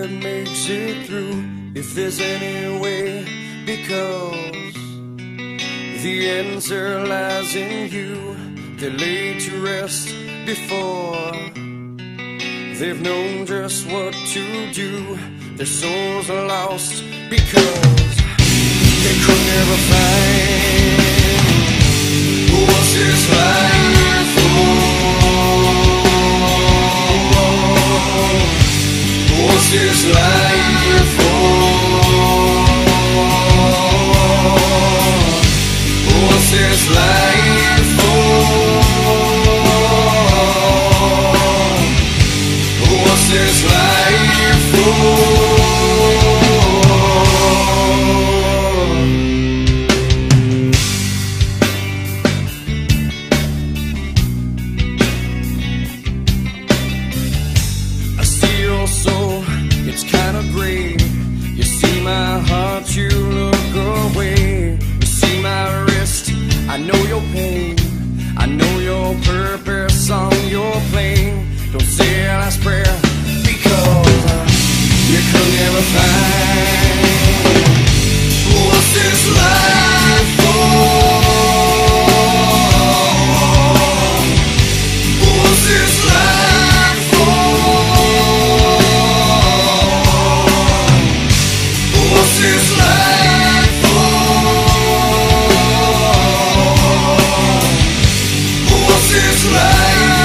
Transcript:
that makes it through. If there's any way, because the answer lies in you. They're laid to rest before they've known just what to do. Their souls are lost because they could never find what's this life What's this life prayer because you could never find what's this life for? What's this life for? What's this life? This life